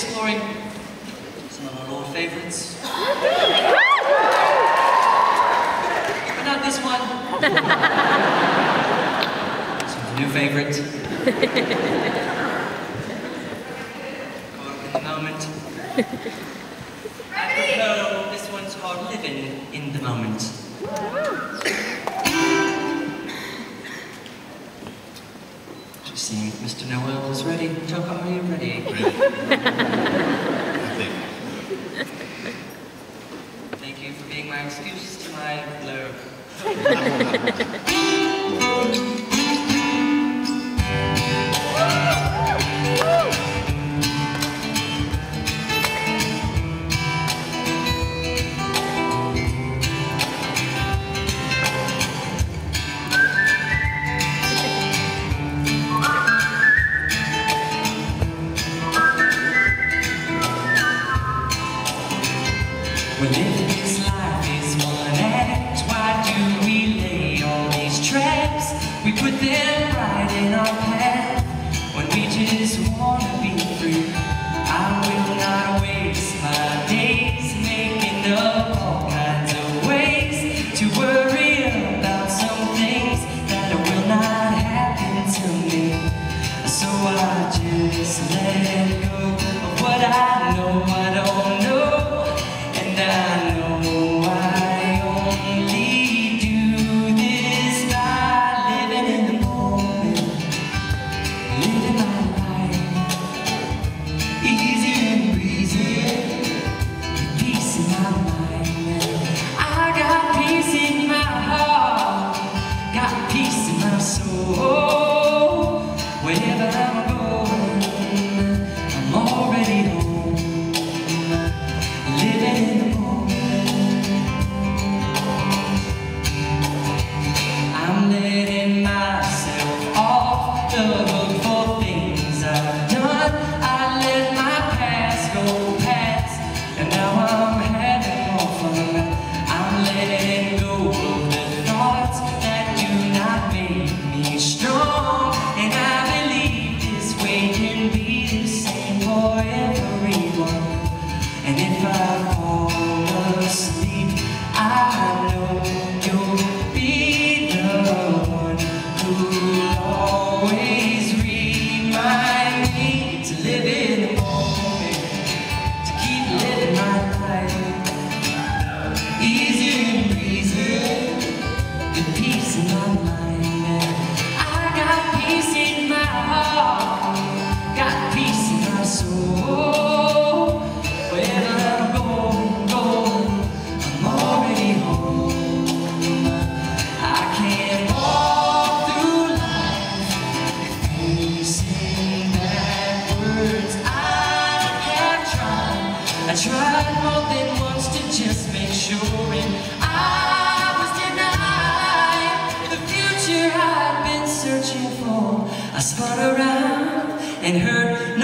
exploring some of our old favorites. but not this one. some new favorite. at the moment. Ready? I this one's called Living in the Moment. seeing if Mr. Noel is ready. Jump, are you ready? ready. Thank you for being my excuse to my blur. When well, this life is tried more than once to just make sure and I was denied the future I'd been searching for. I spun around and heard